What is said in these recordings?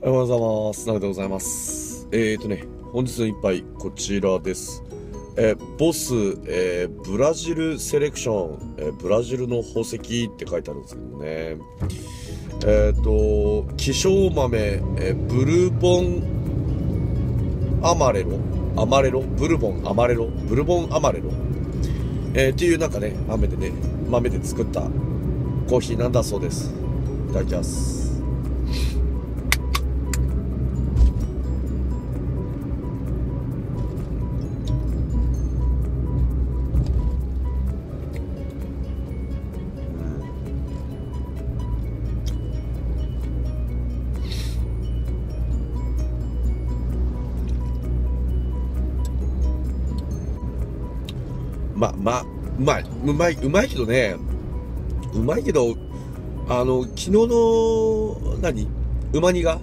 おはようございます。なでございます。えーとね、本日の一杯、こちらです。えーボス、えーブラジルセレクション、えーブラジルの宝石って書いてあるんですけどもね。えっ、と、希少豆、えーブルボンアマレロアマレロ？ブルボンアマレロ？ブルボンアマレロ？えーっていうなんかね、豆でね、豆で作ったコーヒーなんだそうです。いただきます。ま、ま、うまい。うまい、うまいけどね。うまいけど、あの、昨日の、何？馬煮が？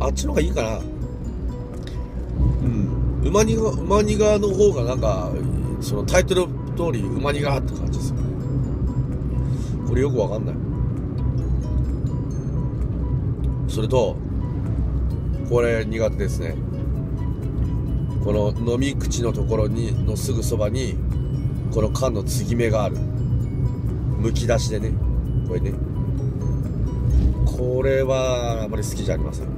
あっちの方がいいかな。うん。馬煮が、馬煮がの方がなんか、そのタイトル通り馬煮がって感じですよね。これよくわかんない。それと、これ苦手ですね。この飲み口のところにのすぐそばにこの缶の継ぎ目がある。むき出しでねこれね。これはあまり好きじゃありません。う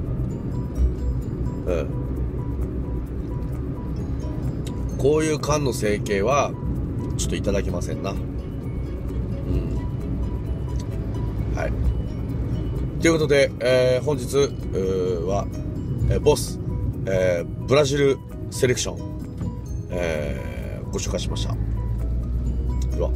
ん。こういう缶の成形はちょっといただけませんな。うん。はい。ということで、えー本日は、えーボス、えーブラジルセレクション、えーご紹介しました。では。